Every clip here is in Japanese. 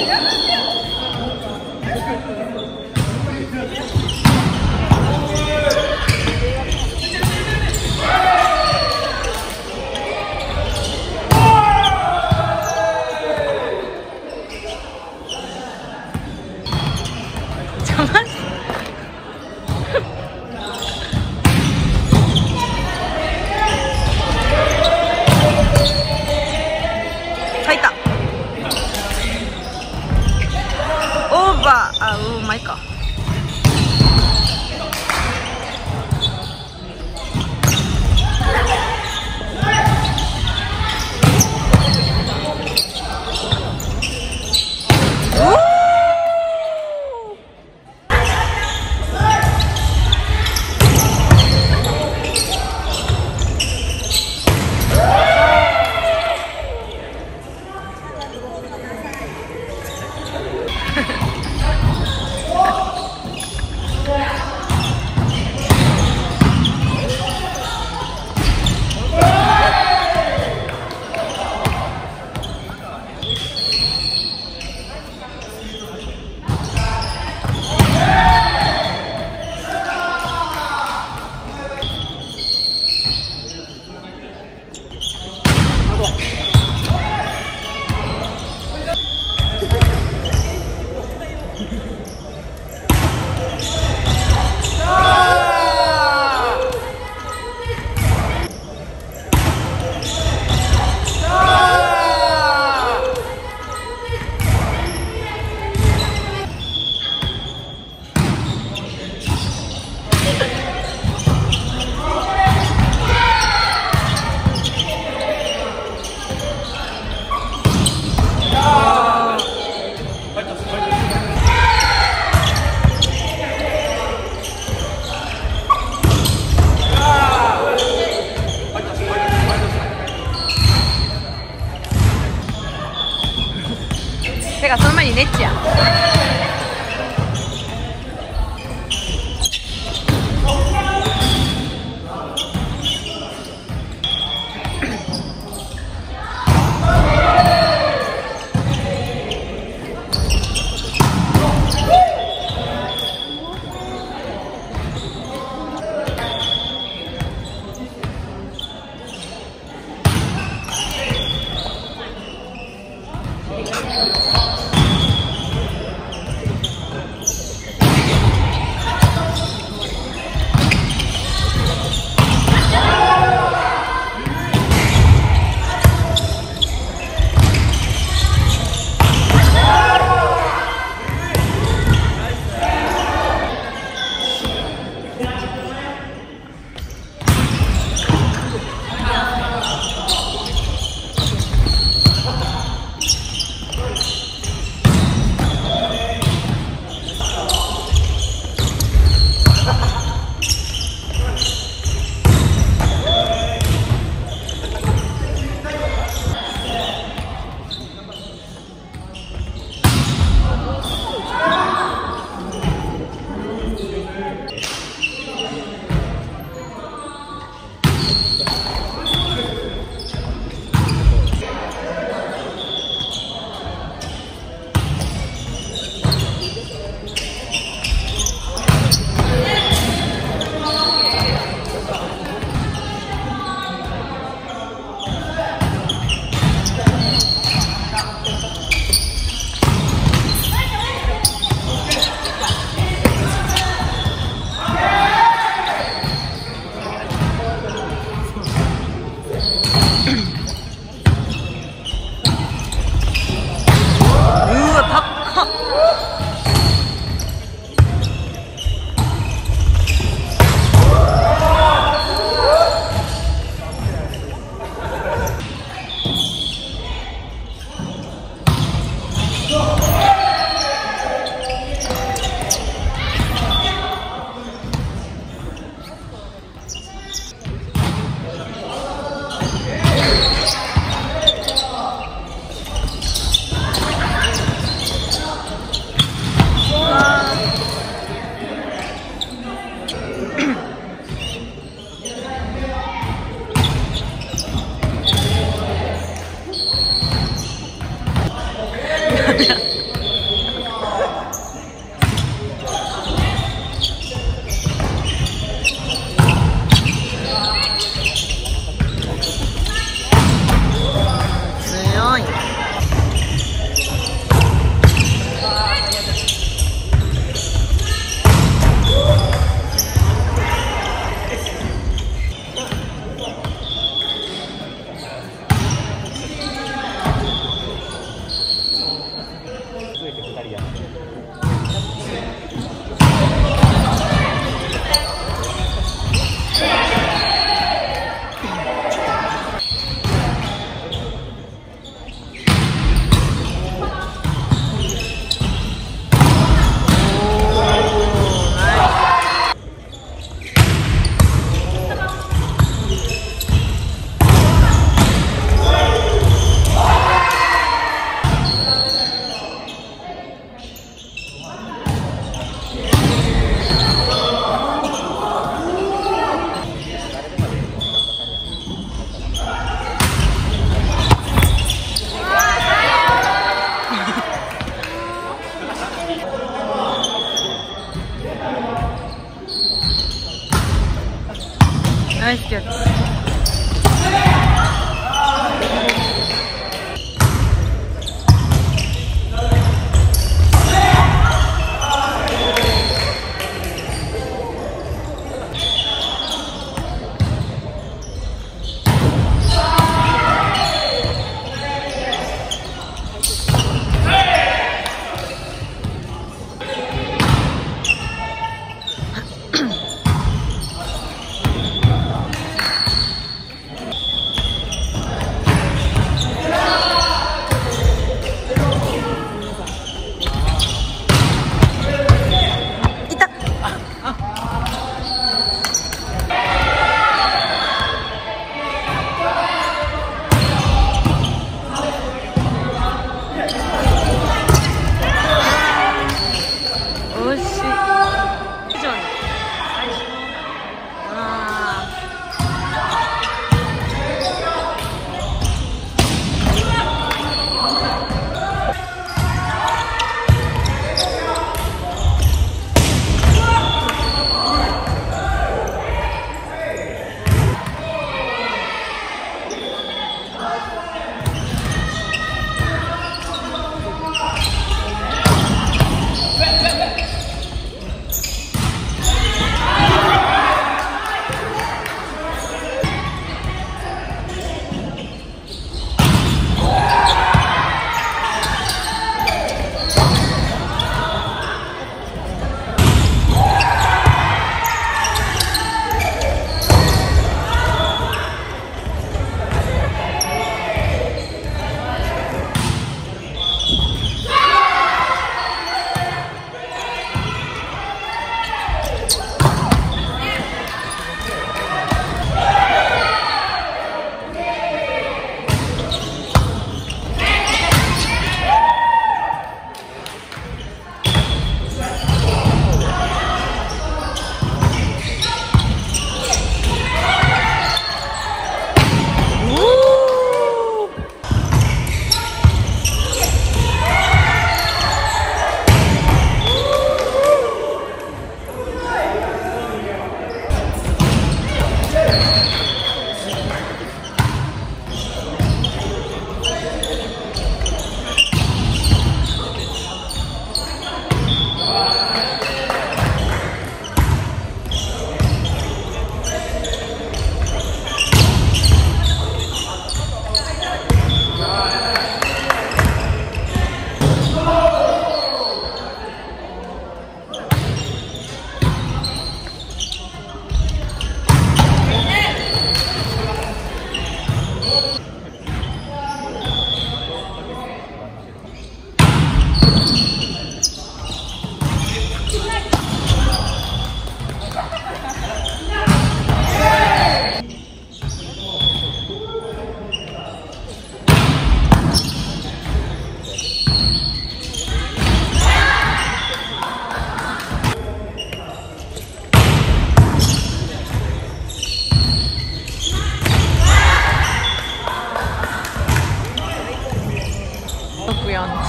Yeah. Yeah. Reicht jetzt.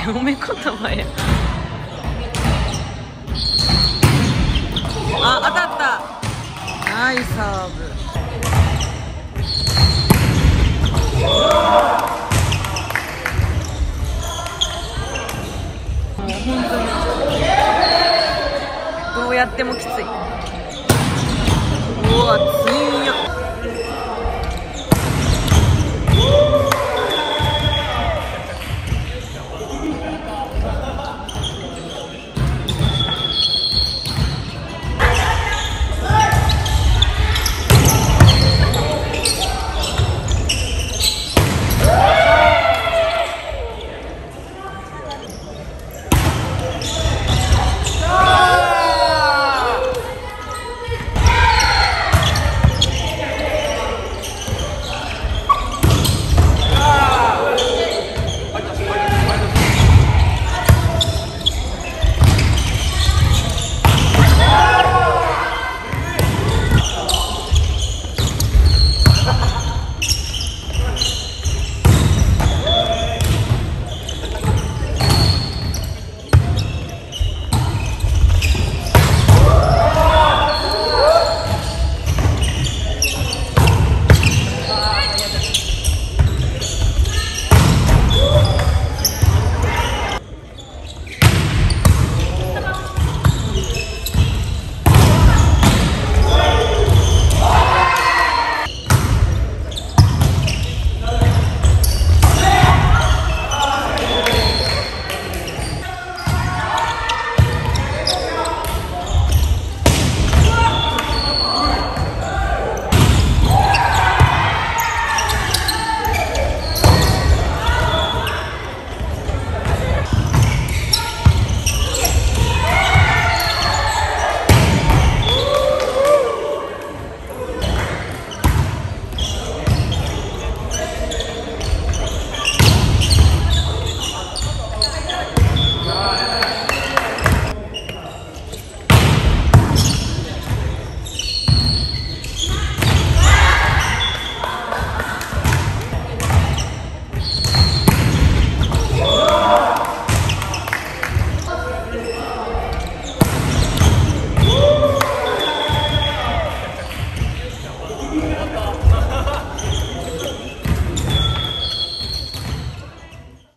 僕やんって褒め言葉や。あ当たった。ナイスサーブ。もう本当に。どうやってもきつい